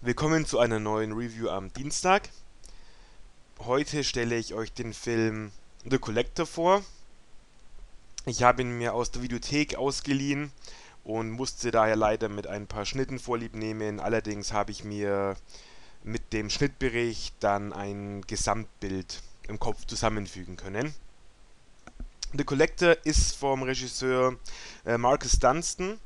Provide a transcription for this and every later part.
Willkommen zu einer neuen Review am Dienstag. Heute stelle ich euch den Film The Collector vor. Ich habe ihn mir aus der Videothek ausgeliehen und musste daher leider mit ein paar Schnitten vorlieb nehmen. Allerdings habe ich mir mit dem Schnittbericht dann ein Gesamtbild im Kopf zusammenfügen können. The Collector ist vom Regisseur äh, Marcus Dunstan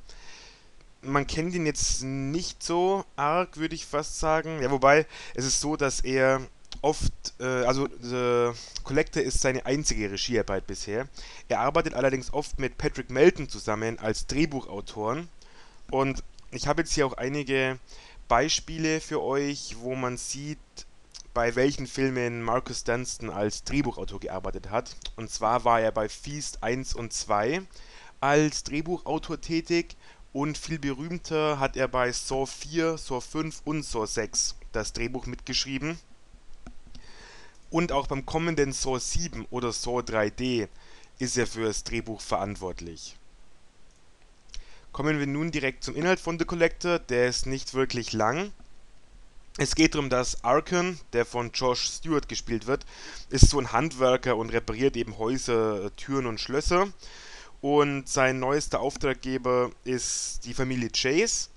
man kennt ihn jetzt nicht so arg, würde ich fast sagen. Ja, wobei, es ist so, dass er oft, äh, also The Collector ist seine einzige Regiearbeit bisher. Er arbeitet allerdings oft mit Patrick Melton zusammen als Drehbuchautoren. Und ich habe jetzt hier auch einige Beispiele für euch, wo man sieht, bei welchen Filmen Marcus Dunstan als Drehbuchautor gearbeitet hat. Und zwar war er bei Feast 1 und 2 als Drehbuchautor tätig und viel berühmter hat er bei Saw 4, Saw 5 und Saw 6 das Drehbuch mitgeschrieben. Und auch beim kommenden Saw 7 oder Saw 3D ist er für das Drehbuch verantwortlich. Kommen wir nun direkt zum Inhalt von The Collector, der ist nicht wirklich lang. Es geht darum, dass Arkan, der von Josh Stewart gespielt wird, ist so ein Handwerker und repariert eben Häuser, Türen und Schlösser. Und sein neuester Auftraggeber ist die Familie Chase.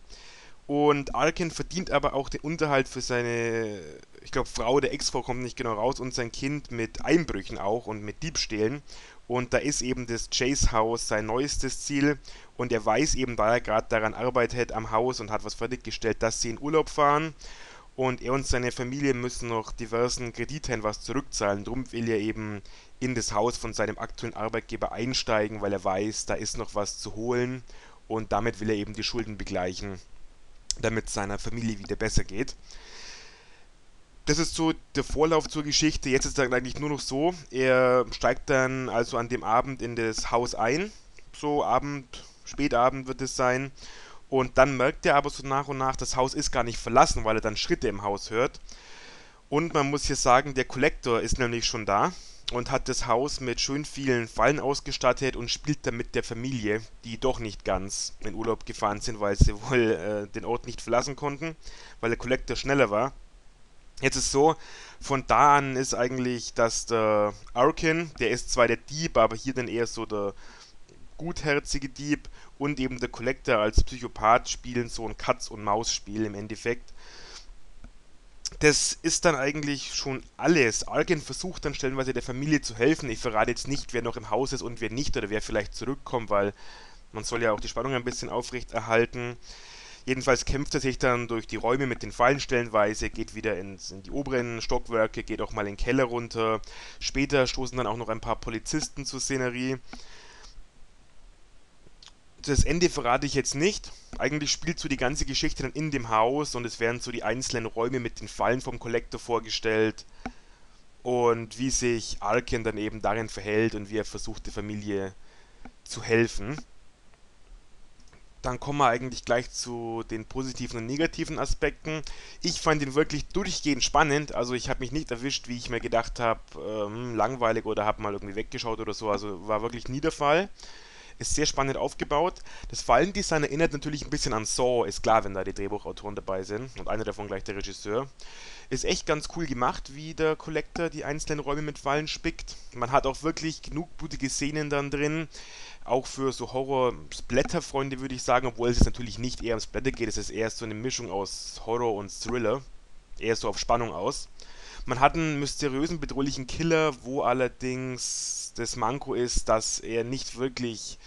Und Arkin verdient aber auch den Unterhalt für seine, ich glaube, Frau, der Ex-Frau kommt nicht genau raus, und sein Kind mit Einbrüchen auch und mit Diebstählen. Und da ist eben das Chase-Haus sein neuestes Ziel. Und er weiß eben, da er gerade daran arbeitet am Haus und hat was fertiggestellt, dass sie in Urlaub fahren. Und er und seine Familie müssen noch diversen Kreditern was zurückzahlen. Drum will er eben in das Haus von seinem aktuellen Arbeitgeber einsteigen, weil er weiß, da ist noch was zu holen. Und damit will er eben die Schulden begleichen, damit es seiner Familie wieder besser geht. Das ist so der Vorlauf zur Geschichte. Jetzt ist es eigentlich nur noch so, er steigt dann also an dem Abend in das Haus ein. So Abend, Spätabend wird es sein und dann merkt er aber so nach und nach, das Haus ist gar nicht verlassen, weil er dann Schritte im Haus hört. Und man muss hier sagen, der Kollektor ist nämlich schon da und hat das Haus mit schön vielen Fallen ausgestattet und spielt dann mit der Familie, die doch nicht ganz in Urlaub gefahren sind, weil sie wohl äh, den Ort nicht verlassen konnten, weil der Kollektor schneller war. Jetzt ist so, von da an ist eigentlich, dass der Arkin, der ist zwar der Dieb, aber hier dann eher so der gutherzige Dieb und eben der Collector als Psychopath spielen so ein Katz- und Maus-Spiel im Endeffekt. Das ist dann eigentlich schon alles. Argen versucht dann stellenweise der Familie zu helfen. Ich verrate jetzt nicht, wer noch im Haus ist und wer nicht oder wer vielleicht zurückkommt, weil man soll ja auch die Spannung ein bisschen aufrechterhalten. Jedenfalls kämpft er sich dann durch die Räume mit den Fallen stellenweise, geht wieder ins, in die oberen Stockwerke, geht auch mal in den Keller runter. Später stoßen dann auch noch ein paar Polizisten zur Szenerie das Ende verrate ich jetzt nicht. Eigentlich spielt so die ganze Geschichte dann in dem Haus und es werden so die einzelnen Räume mit den Fallen vom Kollektor vorgestellt und wie sich Arken dann eben darin verhält und wie er versucht, der Familie zu helfen. Dann kommen wir eigentlich gleich zu den positiven und negativen Aspekten. Ich fand ihn wirklich durchgehend spannend. Also ich habe mich nicht erwischt, wie ich mir gedacht habe, ähm, langweilig oder habe mal irgendwie weggeschaut oder so. Also war wirklich nie der Fall. Ist sehr spannend aufgebaut. Das Fallendesign erinnert natürlich ein bisschen an Saw, ist klar, wenn da die Drehbuchautoren dabei sind. Und einer davon gleich der Regisseur. Ist echt ganz cool gemacht, wie der Collector die einzelnen Räume mit Fallen spickt. Man hat auch wirklich genug blutige Szenen dann drin. Auch für so Horror-Splatter-Freunde würde ich sagen, obwohl es natürlich nicht eher um Splatter geht. Es ist eher so eine Mischung aus Horror und Thriller. Eher so auf Spannung aus. Man hat einen mysteriösen, bedrohlichen Killer, wo allerdings das Manko ist, dass er nicht wirklich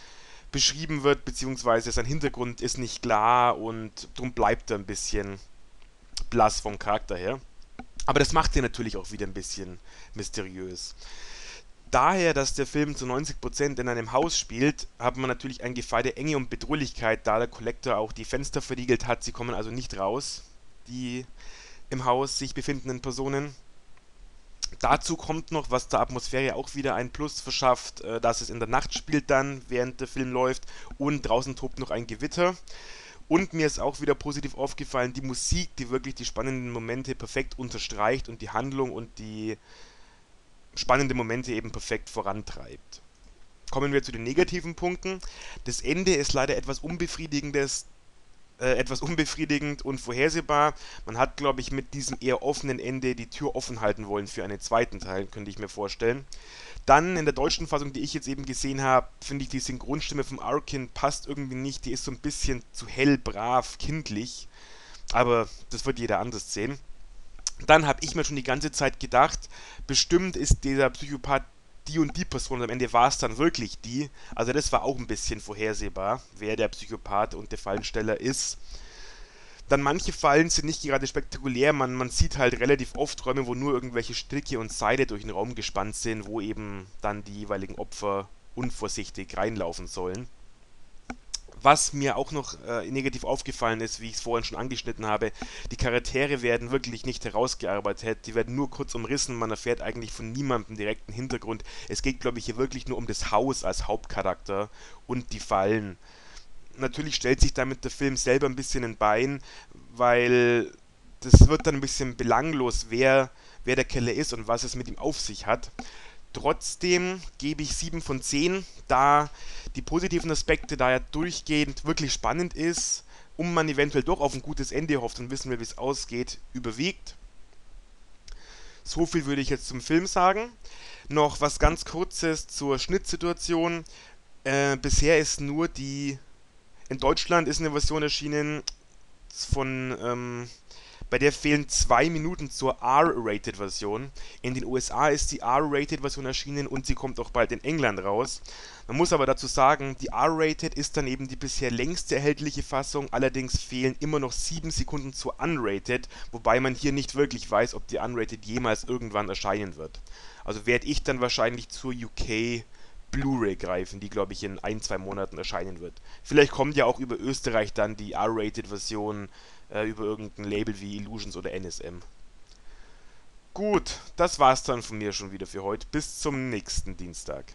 beschrieben wird, beziehungsweise sein Hintergrund ist nicht klar und darum bleibt er ein bisschen blass vom Charakter her. Aber das macht ihn natürlich auch wieder ein bisschen mysteriös. Daher, dass der Film zu 90% in einem Haus spielt, hat man natürlich ein Gefahr der Enge und Bedrohlichkeit, da der Kollektor auch die Fenster verriegelt hat. Sie kommen also nicht raus, die im Haus sich befindenden Personen. Dazu kommt noch, was der Atmosphäre auch wieder ein Plus verschafft, äh, dass es in der Nacht spielt dann, während der Film läuft und draußen tobt noch ein Gewitter. Und mir ist auch wieder positiv aufgefallen, die Musik, die wirklich die spannenden Momente perfekt unterstreicht und die Handlung und die spannenden Momente eben perfekt vorantreibt. Kommen wir zu den negativen Punkten. Das Ende ist leider etwas unbefriedigendes, äh, etwas unbefriedigend und vorhersehbar. Man hat, glaube ich, mit diesem eher offenen Ende die Tür offen halten wollen für einen zweiten Teil, könnte ich mir vorstellen. Dann in der deutschen Fassung, die ich jetzt eben gesehen habe, finde ich die Synchronstimme vom Arkin passt irgendwie nicht. Die ist so ein bisschen zu hell, brav, kindlich. Aber das wird jeder anders sehen. Dann habe ich mir schon die ganze Zeit gedacht, bestimmt ist dieser Psychopath die und die Person und am Ende war es dann wirklich die. Also das war auch ein bisschen vorhersehbar, wer der Psychopath und der Fallensteller ist. Dann manche Fallen sind nicht gerade spektakulär, man, man sieht halt relativ oft Räume, wo nur irgendwelche Stricke und Seile durch den Raum gespannt sind, wo eben dann die jeweiligen Opfer unvorsichtig reinlaufen sollen. Was mir auch noch äh, negativ aufgefallen ist, wie ich es vorhin schon angeschnitten habe, die Charaktere werden wirklich nicht herausgearbeitet, die werden nur kurz umrissen, man erfährt eigentlich von niemandem direkten Hintergrund. Es geht, glaube ich, hier wirklich nur um das Haus als Hauptcharakter und die Fallen. Natürlich stellt sich damit der Film selber ein bisschen ein Bein, weil das wird dann ein bisschen belanglos, wer, wer der Keller ist und was es mit ihm auf sich hat. Trotzdem gebe ich 7 von 10, da die positiven Aspekte, da er durchgehend wirklich spannend ist und man eventuell doch auf ein gutes Ende hofft und wissen will, wie es ausgeht, überwiegt. So viel würde ich jetzt zum Film sagen. Noch was ganz kurzes zur Schnittsituation. Äh, bisher ist nur die. In Deutschland ist eine Version erschienen von ähm, bei der fehlen zwei Minuten zur R-Rated-Version. In den USA ist die R-Rated-Version erschienen und sie kommt auch bald in England raus. Man muss aber dazu sagen, die R-Rated ist dann eben die bisher längste erhältliche Fassung, allerdings fehlen immer noch 7 Sekunden zur Unrated, wobei man hier nicht wirklich weiß, ob die Unrated jemals irgendwann erscheinen wird. Also werde ich dann wahrscheinlich zur UK Blu-ray greifen, die glaube ich in ein, zwei Monaten erscheinen wird. Vielleicht kommt ja auch über Österreich dann die R-Rated-Version äh, über irgendein Label wie Illusions oder NSM. Gut, das war's dann von mir schon wieder für heute. Bis zum nächsten Dienstag.